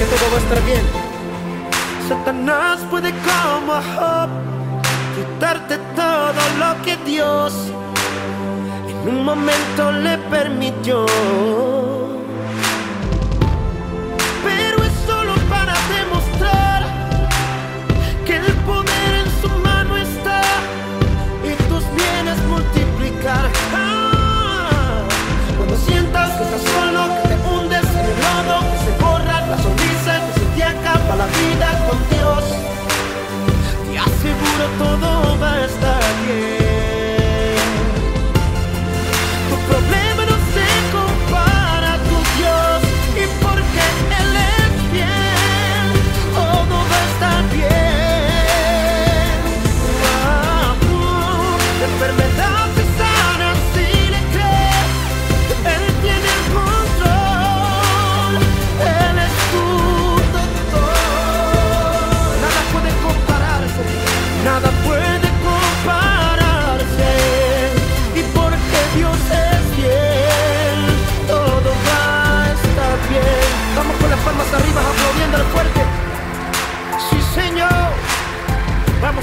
que todo va a estar bien. Satanás puede como Job quitarte todo lo que Dios en un momento le permitió. vida con Dios, te aseguro todo va a estar bien.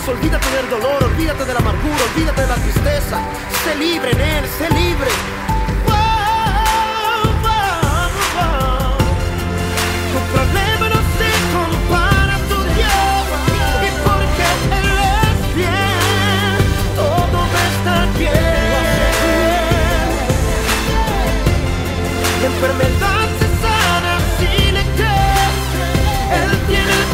olvídate del dolor, olvídate de la amargura, olvídate de la tristeza. Sé libre en él, sé libre. Tu problema no se compara a tu Dios y porque Él es bien, todo va a estar bien. La enfermedad se sana si le Él tiene el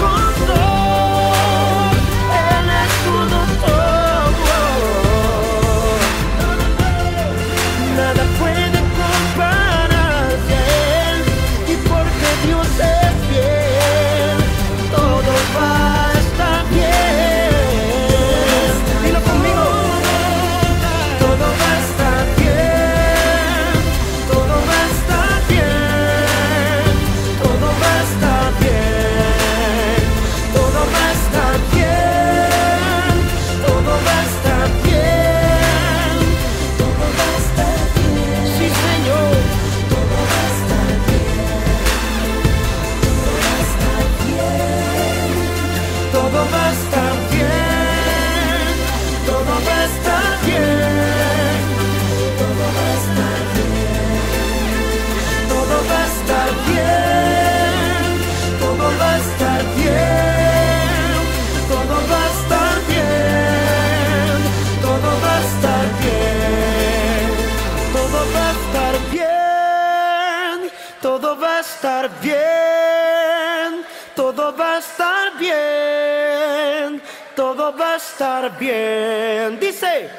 Va a estar bien, todo va a estar bien. Dice,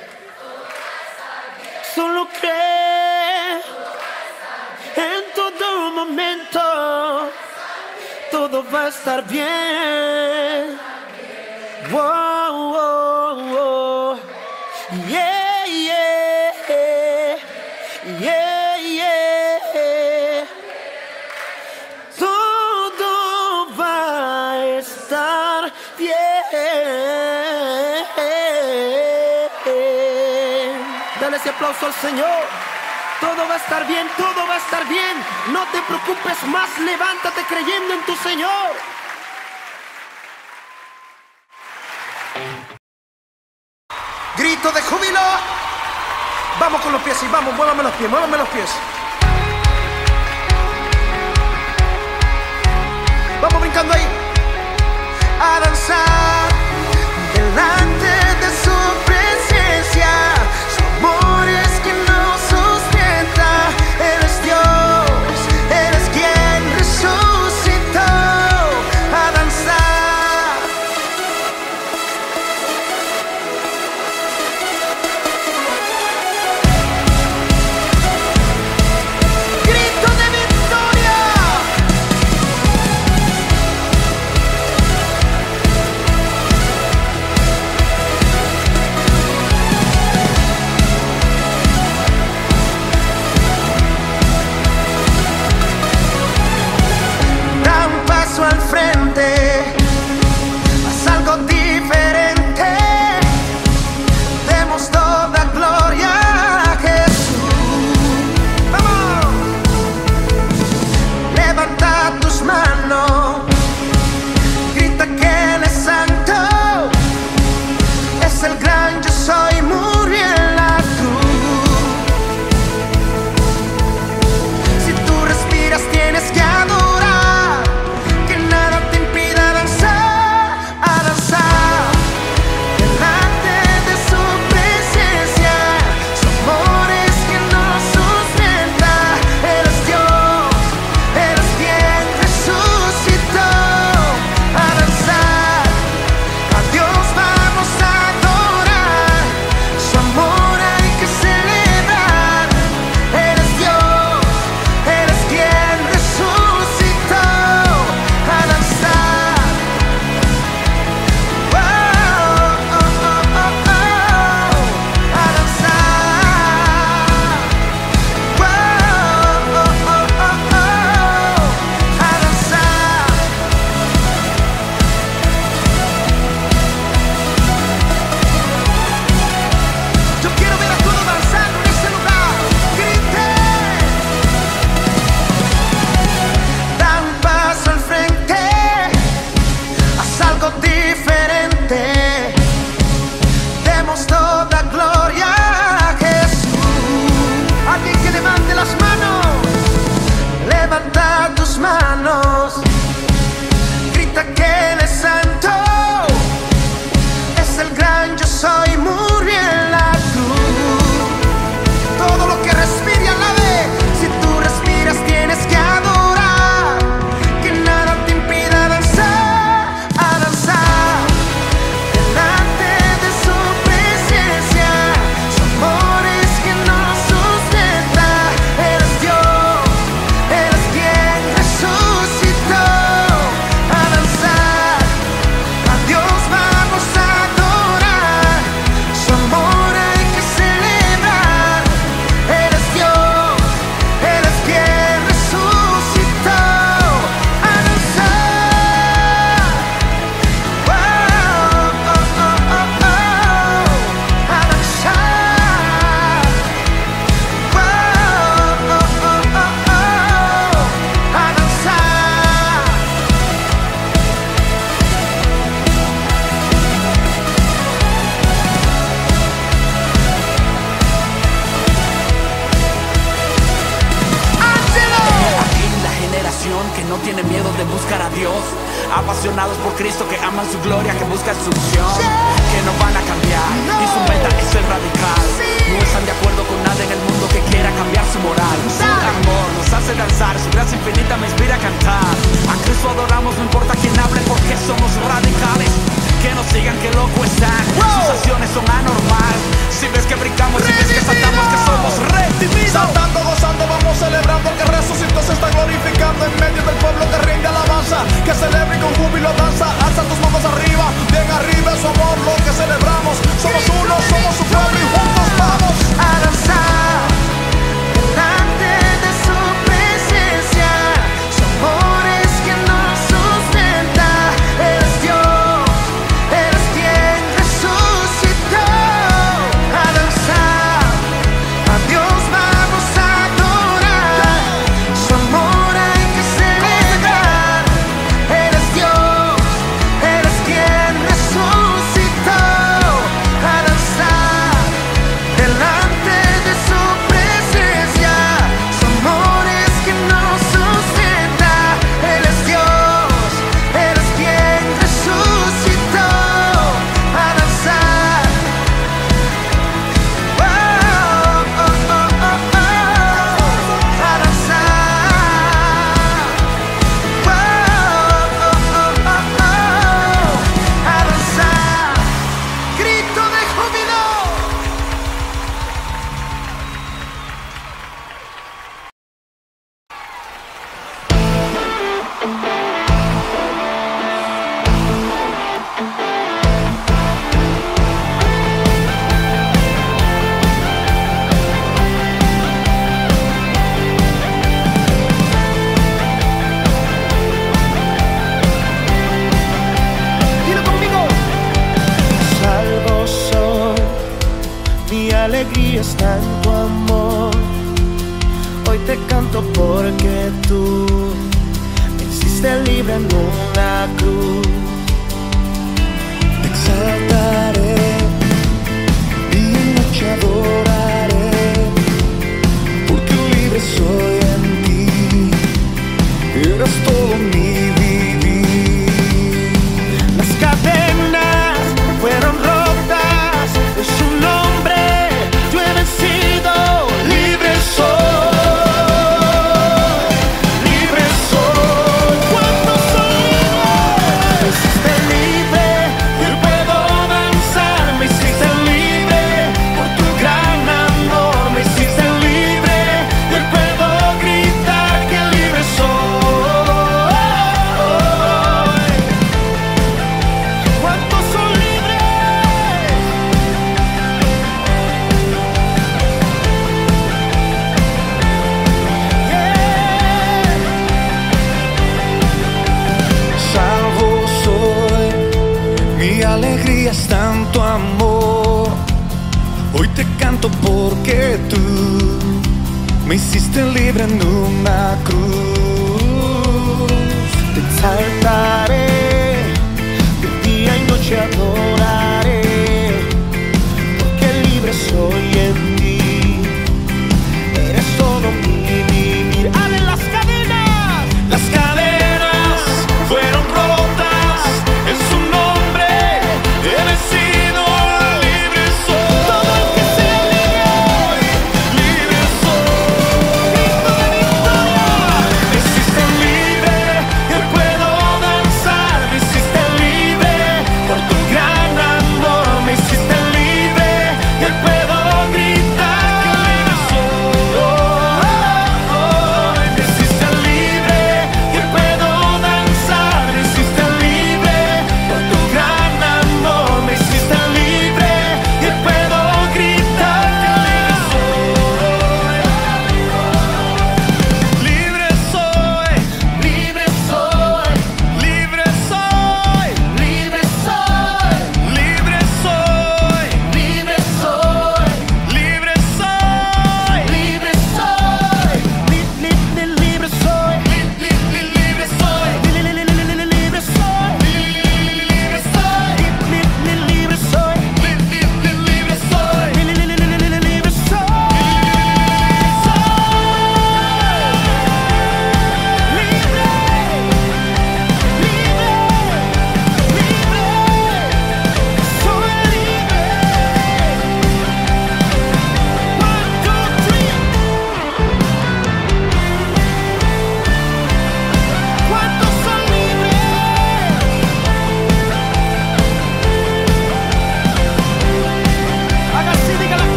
solo cree en todo momento. Todo va a estar bien. Wow, wow, wow. ese aplauso al Señor. Todo va a estar bien, todo va a estar bien. No te preocupes más, levántate creyendo en tu Señor. Grito de júbilo. Vamos con los pies y vamos, muévame los pies, muévame los pies. Vamos brincando ahí. A danzar delante.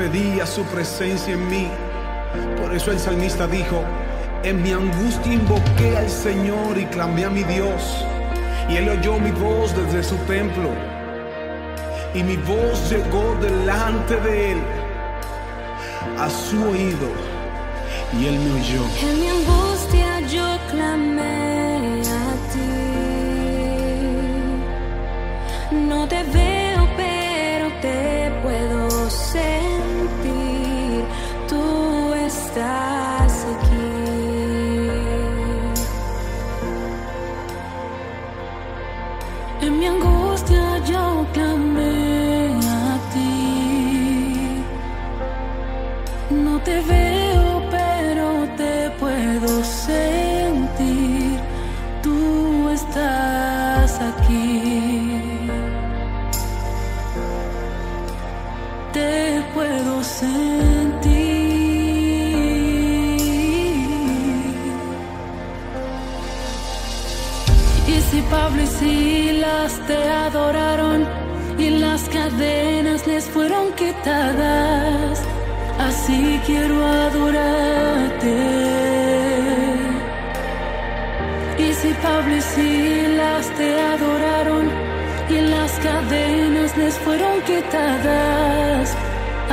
pedía su presencia en mí. Por eso el salmista dijo, en mi angustia invoqué al Señor y clamé a mi Dios. Y él oyó mi voz desde su templo. Y mi voz llegó delante de él, a su oído. Y él me oyó. En mi angustia yo clamé a ti. No te veo, pero te puedo ser. veo, pero te puedo sentir. Tú estás aquí. Te puedo sentir. Y si Pablo y Silas te adoraron y las cadenas les fueron quitadas así quiero adorarte. Y si Pablo y Silas te adoraron y las cadenas les fueron quitadas,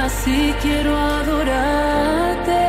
así quiero adorarte.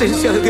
Hoy la presencia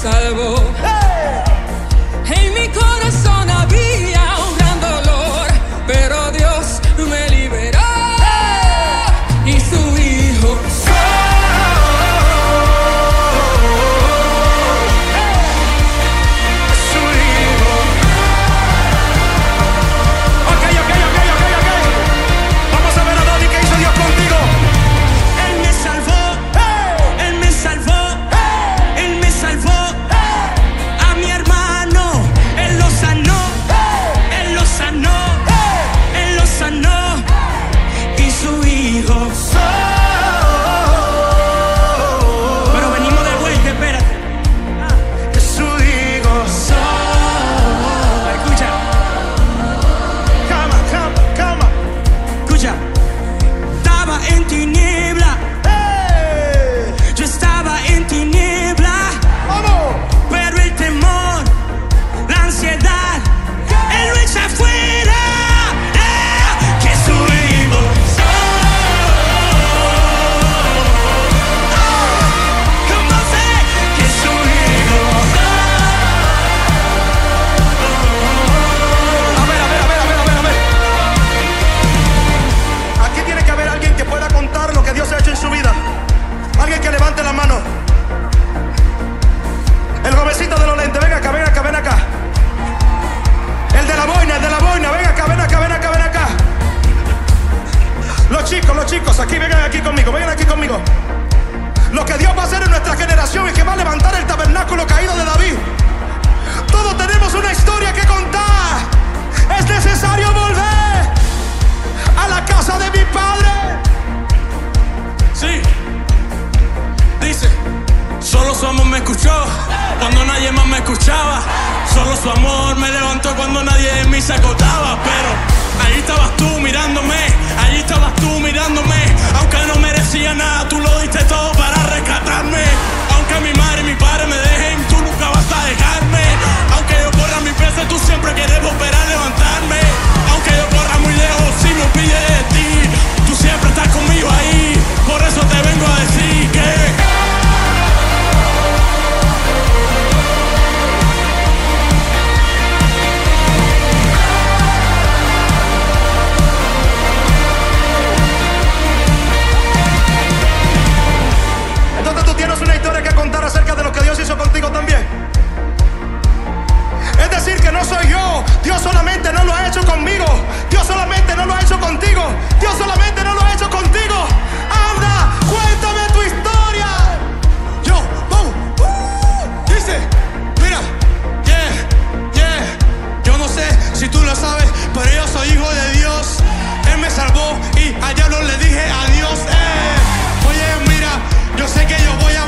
salvo. Mí se acotaba. Pero ahí estabas tú mirándome, allí estabas tú mirándome. Aunque no merecía nada, tú lo diste todo para rescatarme. Aunque mi madre y mi padre me dejen, tú nunca vas a dejarme. Aunque yo corra mis veces, tú siempre quieres volver a levantarme. Aunque yo corra muy lejos, si me olvide de ti, tú siempre estás conmigo ahí. Por eso te vengo a decir que. Dios solamente no lo ha hecho conmigo. Dios solamente no lo ha hecho contigo. Dios solamente no lo ha hecho contigo. Anda, cuéntame tu historia. Yo, vamos, uh, dice, mira, yeah, yeah. Yo no sé si tú lo sabes, pero yo soy hijo de Dios. Él me salvó y al diablo le dije adiós. Eh. Oye, mira, yo sé que yo voy a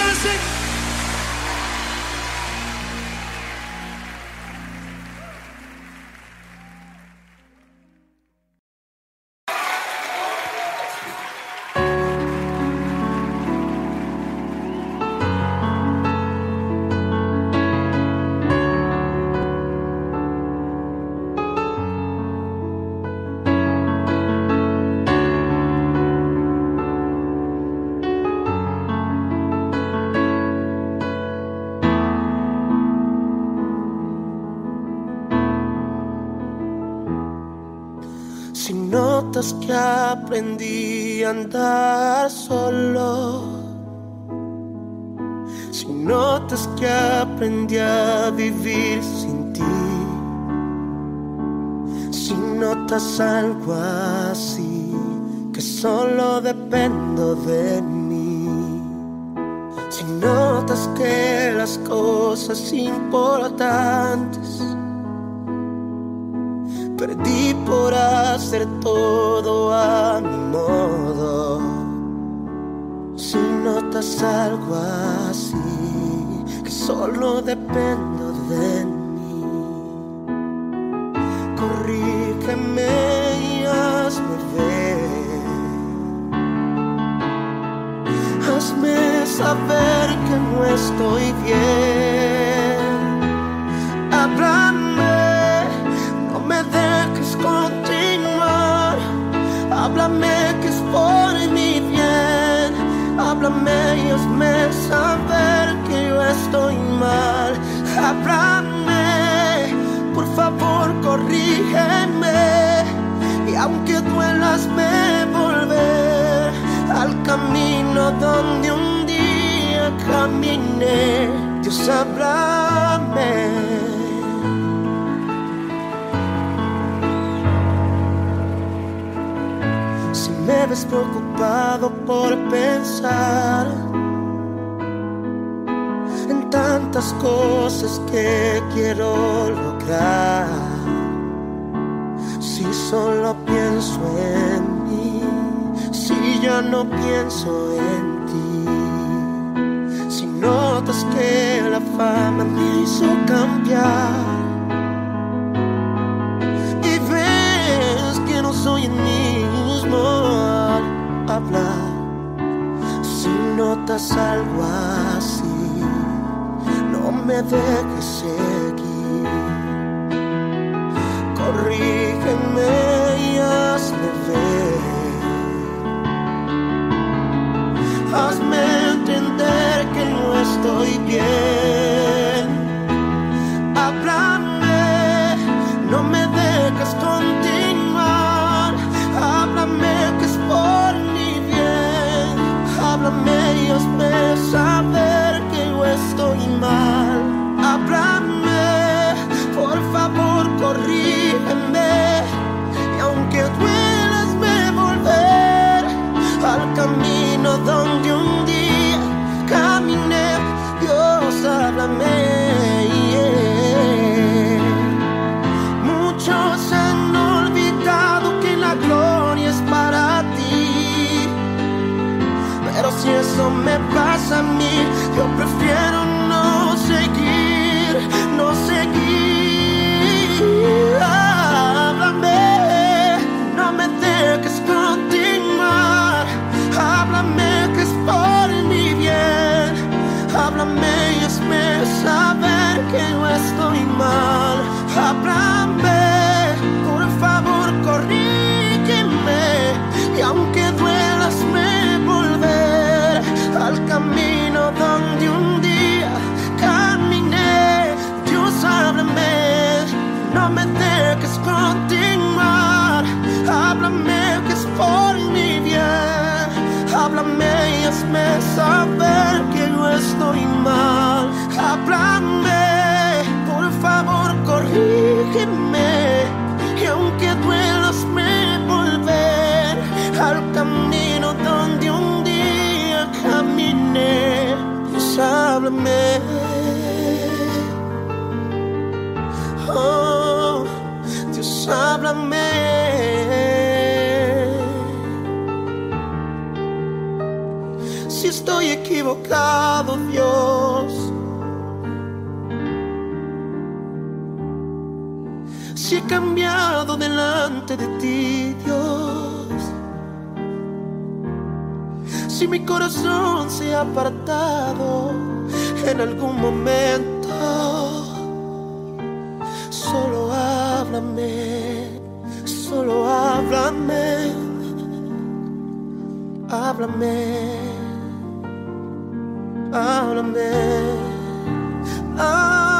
ese aprendí a andar solo. Si notas que aprendí a vivir sin ti. Si notas algo así, que solo dependo de mí. Si notas que las cosas importantes perdí por hacer todo a mi modo. Si notas algo así, que solo dependo de mí, corrígeme y hazme ver. Hazme saber que no estoy bien. Y aunque duelas, me volver al camino donde un día caminé. Dios, háblame. Si me ves preocupado por pensar en tantas cosas que quiero lograr, si solo pienso en mí, si ya no pienso en ti, si notas que la fama me hizo cambiar y ves que no soy el mismo al hablar. Si notas algo así, no me dejes seguir. Corrígeme y hazme ver. Hazme entender que no estoy bien. Eso me pasa a mí, yo prefiero mal. Háblame, por favor, corrígeme. Y aunque duelas, me volver al camino donde un día caminé. Dios, háblame. Oh, Dios, háblame. Estoy equivocado, Dios. Si he cambiado delante de ti, Dios. Si mi corazón se ha apartado en algún momento, solo háblame, solo háblame, háblame, háblame, háblame. ¿Están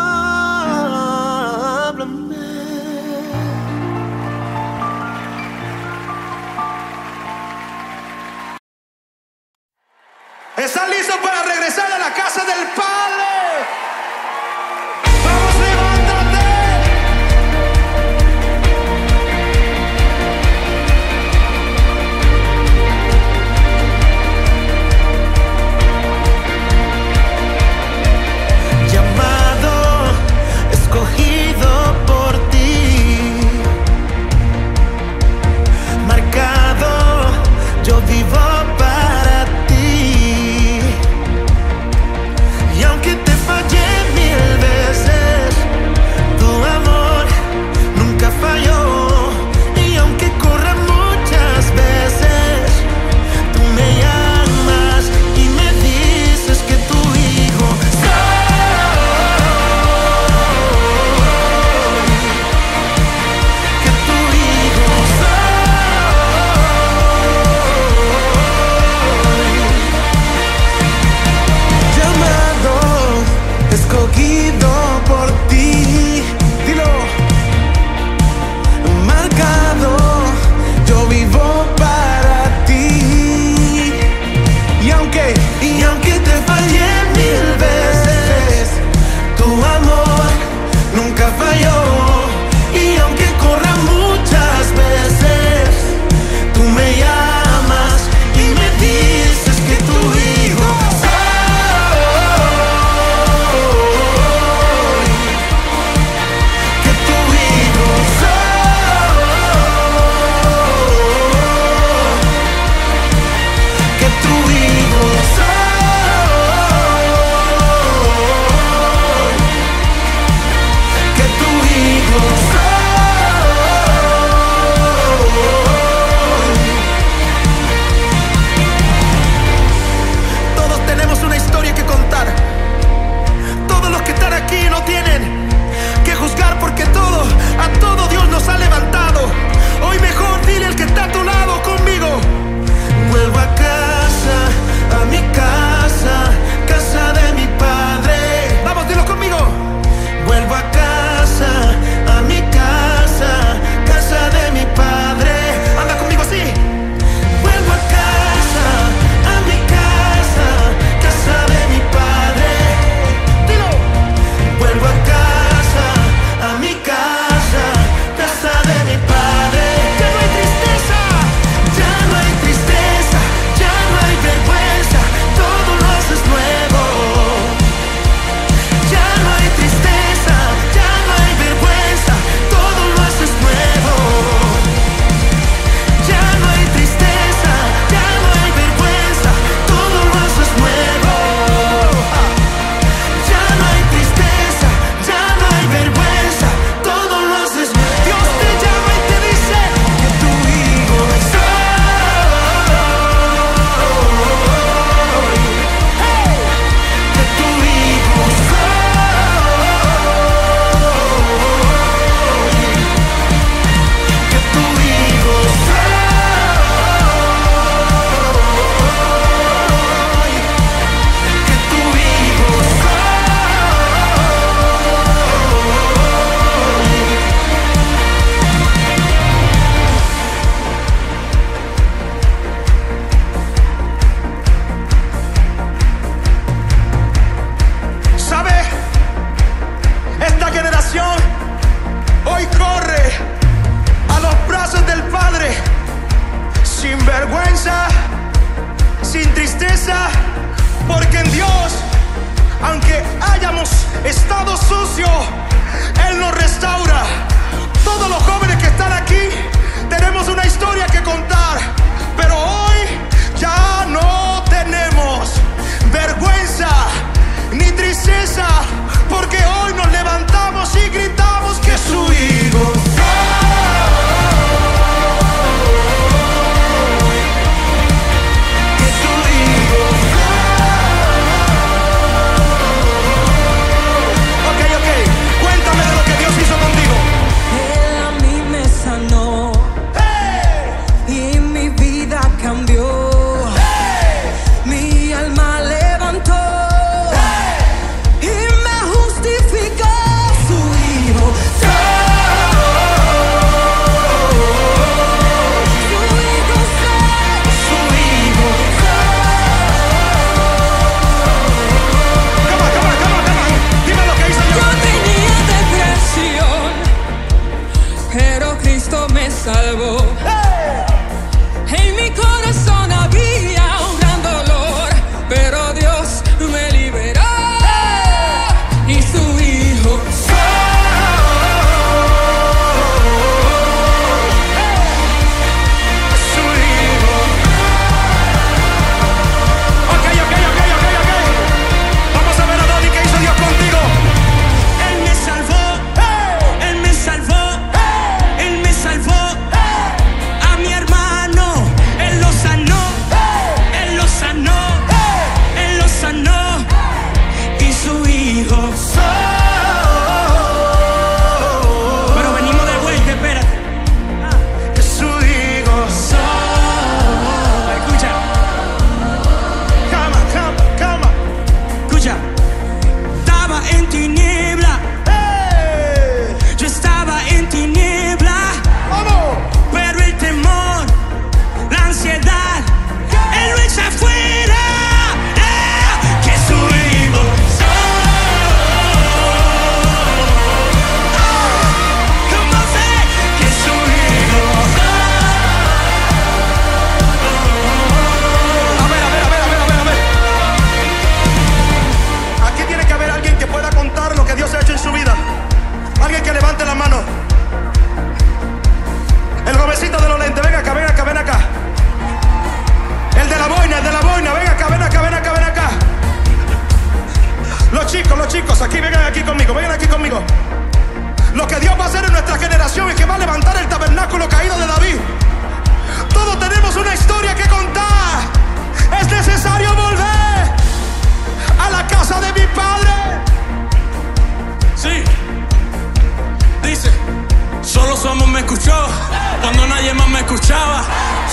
escuchaba.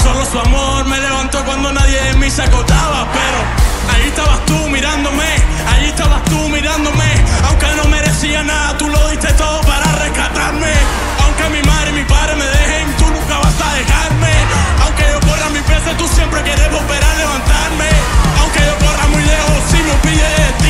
Solo su amor me levantó cuando nadie de mí se acotaba. Pero ahí estabas tú mirándome, allí estabas tú mirándome. Aunque no merecía nada, tú lo diste todo para rescatarme. Aunque mi madre y mi padre me dejen, tú nunca vas a dejarme. Aunque yo corra mi peso, tú siempre quieres volver a levantarme. Aunque yo corra muy lejos, si me olvides de ti.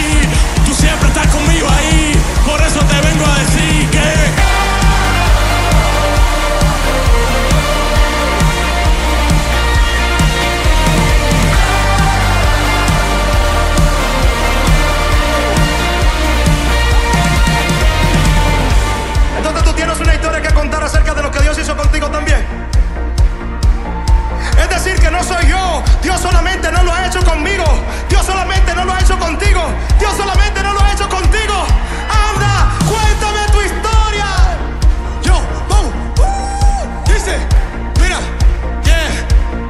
soy yo. Dios solamente no lo ha hecho conmigo. Dios solamente no lo ha hecho contigo. Dios solamente no lo ha hecho contigo. Anda, cuéntame tu historia. Yo, vamos. Dice, mira, yeah,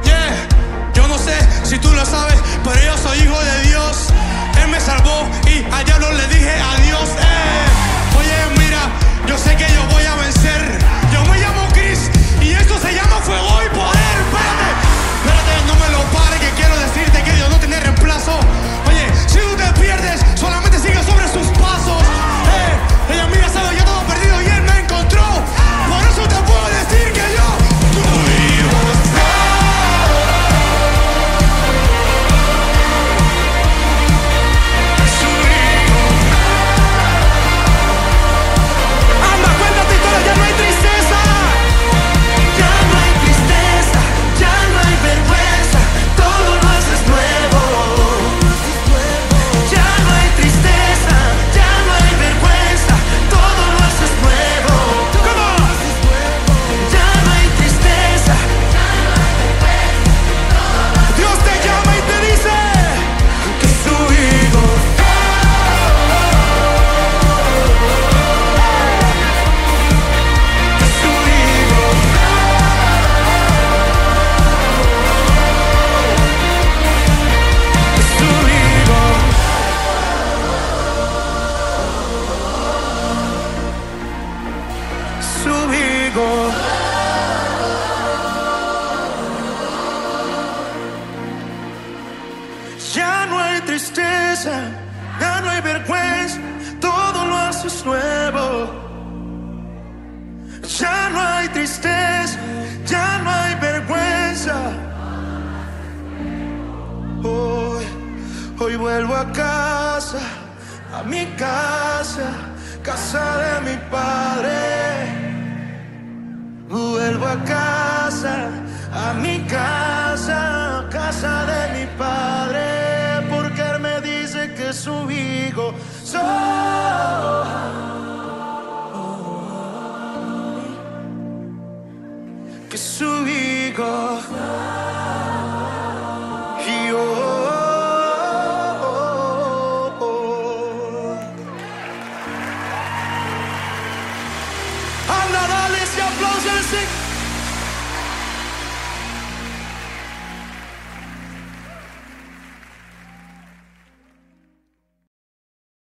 yeah. Yo no sé si tú lo sabes, pero yo soy hijo de Dios. Él me salvó y al diablo le dije adiós.